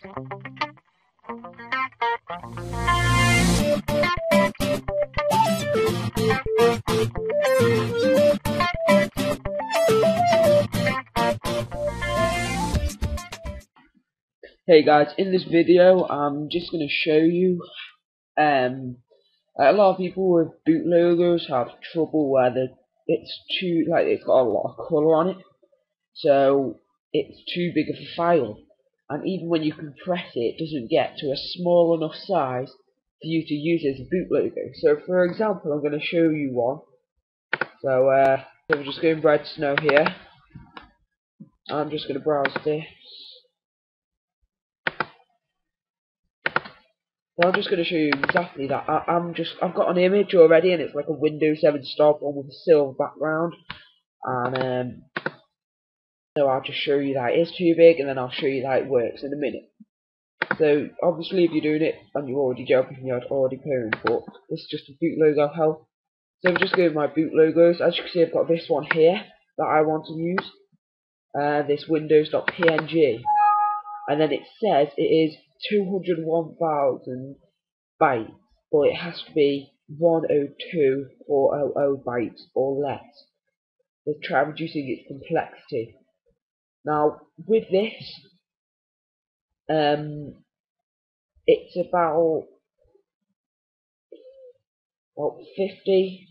Hey guys, in this video I'm just going to show you um, a lot of people with bootloaders have trouble where the, it's too, like it's got a lot of colour on it. So it's too big of a file and even when you compress it it doesn't get to a small enough size for you to use as a bootloader. So for example I'm going to show you one. So uh, I'm just going Redsn0w here. I'm just going to browse this. So I'm just going to show you exactly that. I, am just, I've got an image already, and it's like a Windows 7 style one with a silver background, and um, so I'll just show you that it is too big, and then I'll show you that it works in a minute. So obviously, if you're doing it and you're already jumping, you're already paying for this is just a boot logo help. So I'm just going with my boot logos. As you can see, I've got this one here that I want to use. Uh, this Windows.png, and then it says it is 201,000 bytes, but it has to be 102,400 bytes or less. To try reducing its complexity. Now, with this, um, it's about well, 50,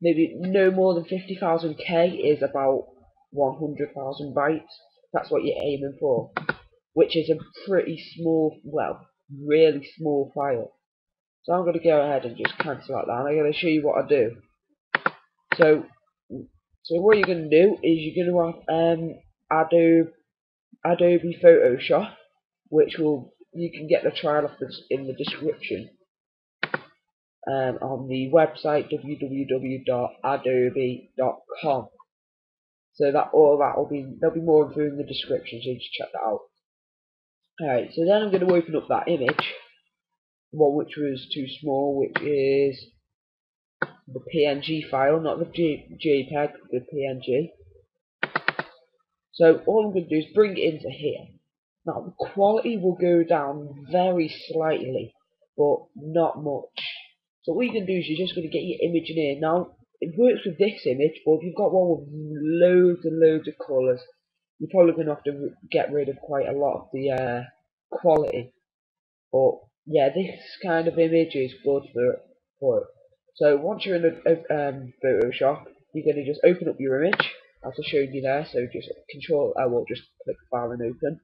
maybe no more than 50,000 K is about 100,000 bytes. That's what you're aiming for which is a pretty small, well, really small file. So I'm going to go ahead and just cancel out that. I'm going to show you what I do. So, so what you're going to do is you're going to have um, Adobe, Adobe Photoshop, which will you can get the trial of this in the description um, on the website www.adobe.com. So that all that will be there'll be more info in the description, so you just check that out. Alright, so then I'm going to open up that image, one which was too small, which is the PNG file, not the J JPEG, the PNG. So all I'm going to do is bring it into here. Now the quality will go down very slightly, but not much. So what you can do is you're just going to get your image in here. Now it works with this image, but if you've got one with loads and loads of colours, you're probably going to have to get rid of quite a lot of the uh, quality. But yeah, this kind of image is good for, it. So once you're in the um, Photoshop, you're going to just open up your image, as I showed you there. So just Control I will just click File and Open.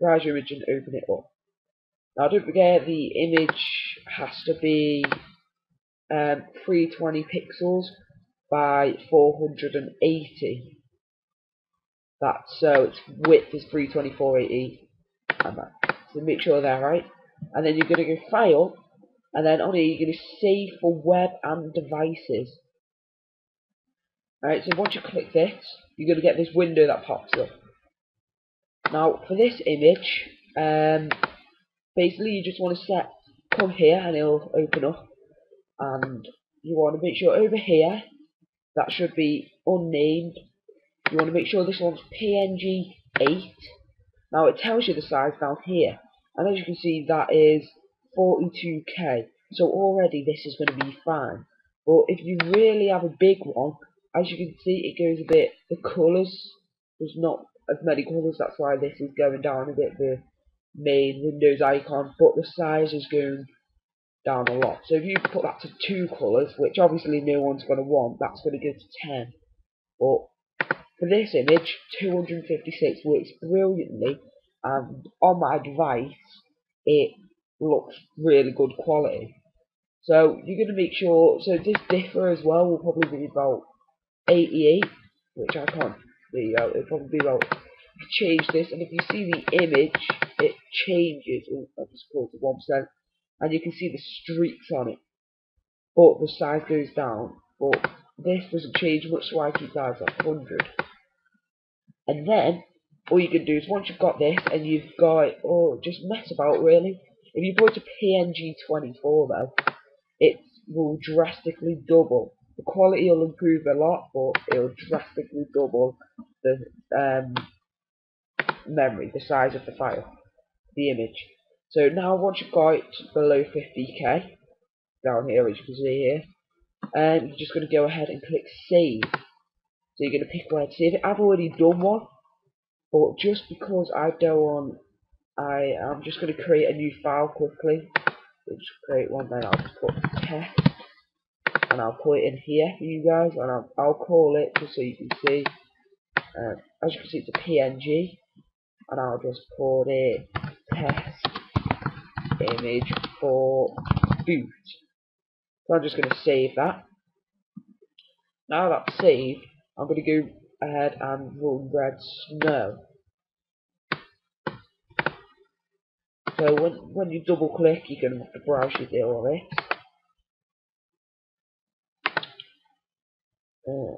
Browse your image and open it up. Now don't forget the image has to be um, 320 pixels by 480 that so its width is 32480 and that. So make sure they're right. And then you're going to go File, and then on here you're going to save for web and devices. Alright, so once you click this, you're going to get this window that pops up. Now, for this image, um, basically you just want to set, come here and it'll open up. And you want to make sure over here, that should be unnamed you want to make sure this one's PNG 8. Now it tells you the size down here. And as you can see that is 42k. So already this is going to be fine. But if you really have a big one, as you can see it goes a bit, the colours, there's not as many colours, that's why this is going down a bit, the main Windows icon, but the size is going down a lot. So if you put that to two colours, which obviously no one's going to want, that's going to go to 10. But for this image, 256 works brilliantly, and on my device, it looks really good quality. So you're going to make sure, so this differ as well will probably be about 88, which I can't see, uh, it'll probably be about, change this, and if you see the image, it changes, oh, I've just closed to 1%, and you can see the streaks on it, but the size goes down, but this doesn't change much, so I keep size at 100. And then, all you can do is once you've got this and you've got, oh, just mess about really. If you put it to PNG24 though, it will drastically double. The quality will improve a lot, but it'll drastically double the um, memory, the size of the file. the image. So now once you've got it below 50k, down here as you can see here, um, you're just going to go ahead and click save. So you're going to pick where to save it. I've already done one, but just because I don't want, I am just going to create a new file quickly. Just create one, then I'll just put test, and I'll put it in here for you guys, and I'll, I'll call it just so you can see. As you can see, it's a PNG, and I'll just put it test image for boot. So I'm just going to save that. Now that's saved, I'm going to go ahead and run red snow. So when when you double click, you're going to have to browse your deal on it. Uh,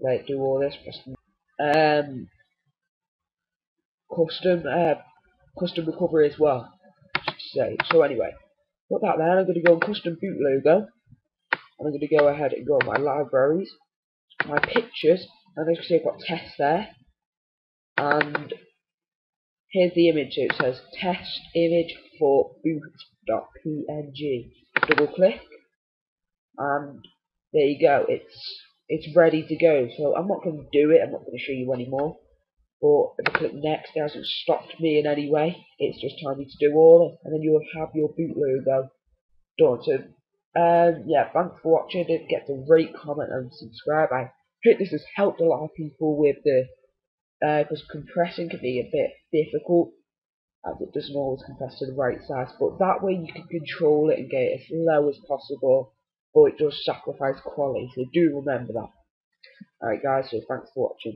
let do all this. Um, custom uh, custom recovery as well. Say so. Anyway, put that there. I'm going to go on custom boot logo. I'm going to go ahead and go on my libraries, my pictures, and as you can see, I've got test there. And here's the image. So it says test image for boot.png. Double click, and there you go. It's it's ready to go. So I'm not going to do it. I'm not going to show you anymore. But if I click next, it hasn't stopped me in any way. It's just telling me to do all this, and then you'll have your boot logo done. So, um, yeah, thanks for watching. Don't forget to rate, comment, and subscribe. I hope this has helped a lot of people with the, because uh, compressing can be a bit difficult, as it doesn't always compress to the right size. But that way you can control it and get it as low as possible, but it does sacrifice quality. So do remember that. Alright guys, so thanks for watching.